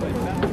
Давай, давай.